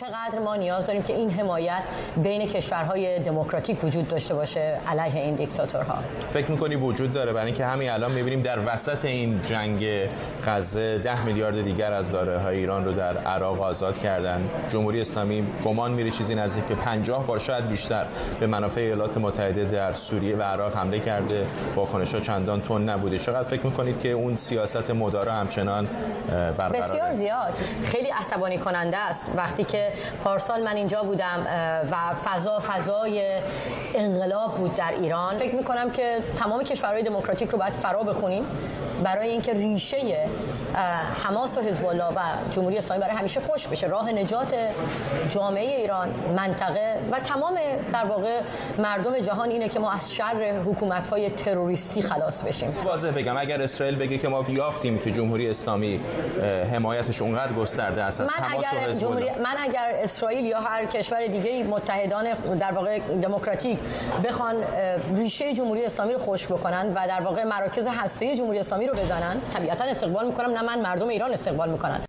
چقدر ما نیاز داریم که این حمایت بین کشورهای دموکراتیک وجود داشته باشه علیه این دیکتاتورها؟ فکر می‌کنی وجود داره؟ برای اینکه همین الان می‌بینیم در وسط این جنگ غزه ده میلیارد دیگر از داره های ایران رو در عراق آزاد کردن. جمهوری اسلامی گمان میره چیزی نزدیک به 50 بار شاید بیشتر به منافع ایالات متحده در سوریه و عراق حمله کرده. واکنش ها چندان تون نبوده. چقدر فکر می‌کنید که اون سیاست مدارا همچنان برقراره؟ بسیار زیاد. خیلی عصبانی کننده است. وقتی که پارسال من اینجا بودم و فضا فضای انقلاب بود در ایران. فکر می‌کنم که تمام کشورهای دموکراتیک رو باید فرا بخونیم برای اینکه ریشه حماس و حزب الله و جمهوری اسلامی برای همیشه خوش بشه. راه نجات جامعه ایران منطقه و تمام در واقع مردم جهان اینه که ما از شر حکومت های تروریستی خلاص بشیم. واضح بگم اگر اسرائیل بگه که ما یافتیم که جمهوری اسلامی حمایتش اونقدر گسترده است از حماس و حزب الله من اگر اسرائیل یا هر کشور دیگه متحدان در واقع دموکراتیک بخوان ریشه جمهوری اسلامی رو خوش بکنن و در واقع مراکز هسته جمهوری اسلامی رو بزنن طبیعتا استقبال می‌کنم نه من مردم ایران استقبال می‌کنن.